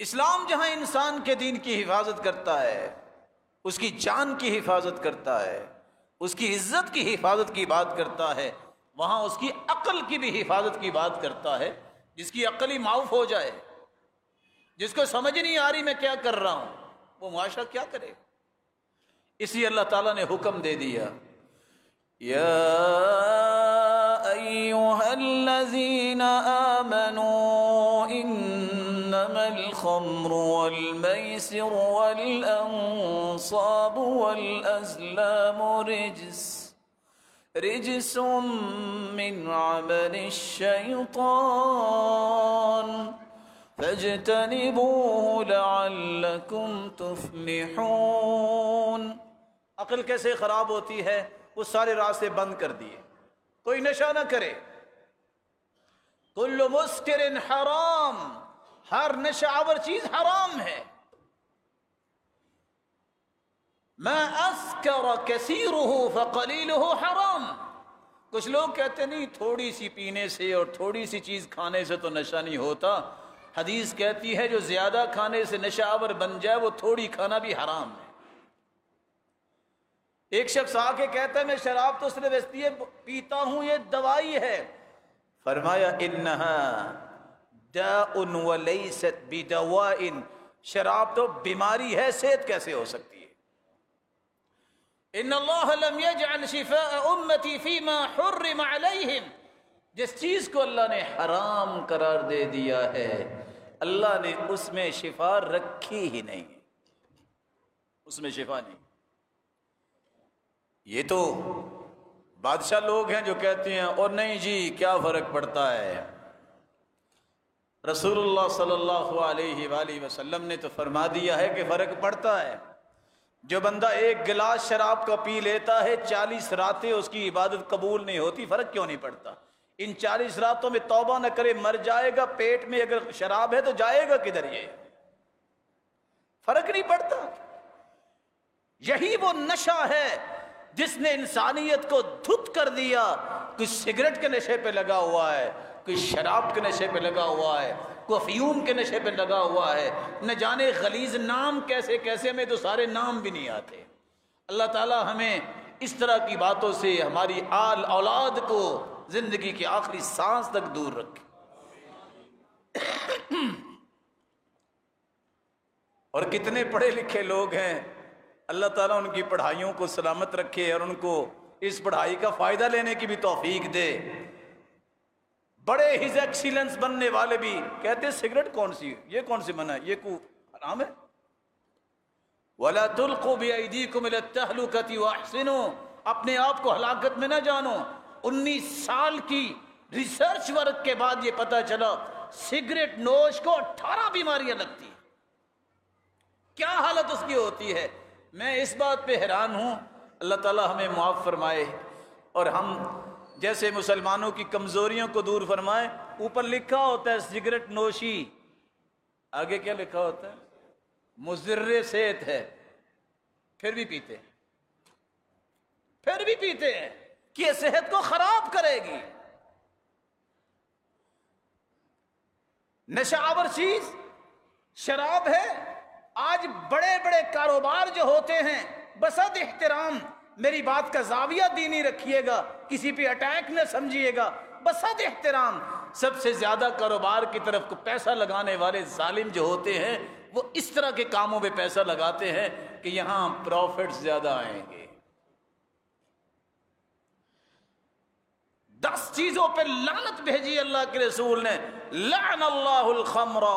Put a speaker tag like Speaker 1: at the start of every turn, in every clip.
Speaker 1: इस्लाम जहाँ इंसान के दीन की हिफाजत करता है, उसकी जान की हिफाजत करता है, उसकी इज़्ज़त की हिफाजत की बात करता है, वहाँ उसकी अकल की भी हिफाजत की बात करता है, जिसकी अकल ही माउफ हो जाए, जिसको समझ नहीं आ रही मैं क्या कर रहा हूँ, वो मुआशरा क्या करे? इसी अल्लाह ताला ने हुक्म दे दिया, या अय्युहल्लज़ीन आमनू इन्नमल खम्रु वल मैसिर वल अंसाब वल अज़लामु रिज्स रिज्सुम मिन अमलिश शैतान फजतनिबूहु लअल्लकुम तुफ्लिहून अकल कैसे खराब होती है वो सारे रास्ते बंद कर दिए कोई हर नशावर चीज़ हराम है। मैं अस्कर कसीर हो फलील हो हराम। कुछ लोग कहते नहीं, थोड़ी सी पीने से और थोड़ी सी चीज़ खाने से तो नशा नहीं होता। हदीस कहती है, जो ज़्यादा खाने से नशावर बन जाए, वो थोड़ी खाना भी हराम है। एक शख्स आके कहता है, मैं शराब तो सिर्फ़ पीता हूँ, ये दवाई है। फरमाया इन शराब तो बीमारी है, सेहत कैसे हो सकती है? इन जिस चीज़ को अल्लाह ने हराम करार दे दिया है, अल्लाह ने उसमें शिफा रखी ही नहीं उसमें शिफा नहीं। ये तो बादशाह लोग हैं जो कहते हैं, और नहीं जी, क्या फ़र्क पड़ता है? रसूलुल्लाह सल्लल्लाहु अलैहि वसल्लम ने तो फरमा दिया है कि फ़र्क पड़ता है। जो बंदा एक गिलास शराब का पी लेता है, चालीस रातें उसकी इबादत कबूल नहीं होती, फ़र्क क्यों नहीं पड़ता? इन चालीस रातों में तौबा न करे, मर जाएगा, पेट में अगर शराब है तो जाएगा किधर ये? फ़र्क नहीं पड़ता। यही वो नशा है जिसने इंसानियत को धुत कर दिया कोई सिगरेट के नशे पे लगा हुआ है। कोई शराब के नशे पे लगा हुआ है कोई अफ्यूम के नशे पे लगा हुआ है। न जाने गलीज नाम कैसे कैसे में तो सारे नाम भी नहीं आते। अल्लाह ताला हमें इस तरह की बातों से हमारी आल औलाद को ज़िंदगी की आखिरी सांस तक दूर रखे। और कितने पढ़े लिखे लोग हैं। अल्लाह ताला उनकी पढ़ाइयों को सलामत रखे और उनको इस पढ़ाई का फ़ायदा लेने की भी तौफीक दे। बड़े हिज एक्सीलेंस बनने वाले भी, कहते सिगरेट कौन सी ये कौन सी मना ये को, आराम है? वला तुल्को बेदी को मिले तहलुकती वाहसिनो। अपने आप को हलाकत में ना जानो। 19 साल की रिसर्च वर्क के बाद ये पता चला सिगरेट नोश को 18 बीमारियाँ लगती क्या हालत उसकी होती है? मैं इस बात पे हैरान हूँ। अल्लाह ताला हमें मुआफ़ फरमाए और हम जैसे मुसलमानों की कमज़ोरियों को दूर फरमाए, ऊपर लिखा होता है सिगरेट नोशी। आगे क्या लिखा होता है? मुजर्र सेहत है। फिर भी पीते हैं। फिर भी पीते हैं कि यह सेहत को खराब करेगी। नशावर चीज़, शराब है। आज बड़े बड़े कारोबार जो होते हैं, बसद एहतराम मेरी बात का जाविया दीनी रखिएगा, किसी पे अटैक न समझिएगा। बसद एहतराम। सबसे ज़्यादा कारोबार की तरफ़ को पैसा लगाने वाले जालिम जो होते हैं, वो इस तरह के कामों में पैसा लगाते हैं कि यहाँ प्रॉफिट ज़्यादा आएँगे। दस चीज़ों पर लानत भेजी अल्लाह के रसूल ने लान अल्लाहमरा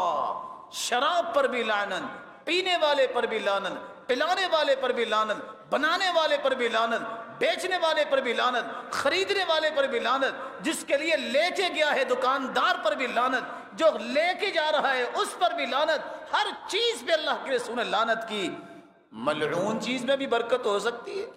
Speaker 1: शराब पर भी लानन पीने वाले पर भी लानत पिलाने वाले पर भी लानत, बनाने वाले पर भी लानत, बेचने वाले पर भी लानत, खरीदने वाले पर भी लानत, जिसके लिए लेके गया है दुकानदार पर भी लानत, जो लेके जा रहा है उस पर भी लानत, हर चीज़ पे अल्लाह के रसूल ने लानत की। मलून चीज़ में भी बरकत हो सकती है।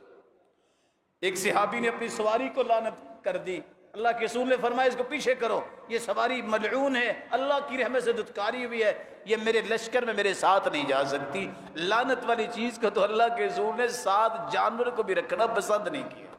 Speaker 1: एक सिहाबी ने अपनी सवारी को लानत कर दी। अल्लाह के रसूल ने फरमाया, इसको पीछे करो। ये सवारी मलून है। अल्लाह की रहमत से दुदकारी हुई है। ये मेरे लश्कर में मेरे साथ नहीं जा सकती। लानत वाली चीज़ को तो अल्लाह के रसूल ने साथ जानवर को भी रखना पसंद नहीं किया।